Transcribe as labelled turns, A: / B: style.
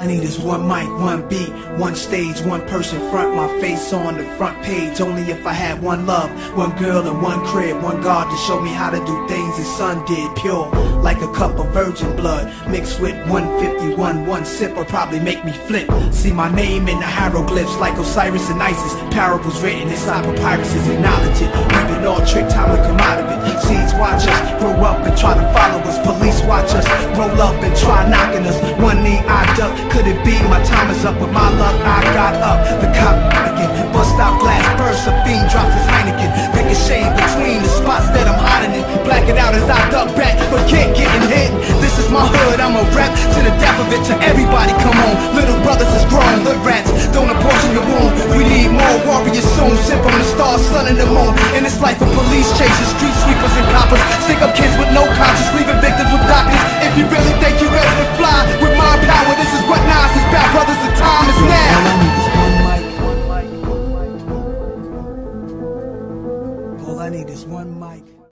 A: I need is one mic, one beat, one stage, one person front my face on the front page. Only if I had one love, one girl and one crib, one God to show me how to do things his son did. Pure, like a cup of virgin blood, mixed with 151. One sip will probably make me flip. See my name in the hieroglyphs like Osiris and Isis. Parables written inside papyruses, acknowledge it. We've been all tricked, time to it. A rap to the death of it. To everybody, come on. Little brothers is hood rats don't abortion your wound. We need more warriors soon. Sent from the stars, sun, and the moon. Life of police street sweepers and coppers. Stick up kids with no conscience, leaving victims with doctors. If you really think you're ready to fly with my power, this is what Nas is brothers. The time is now. All I need is one mic.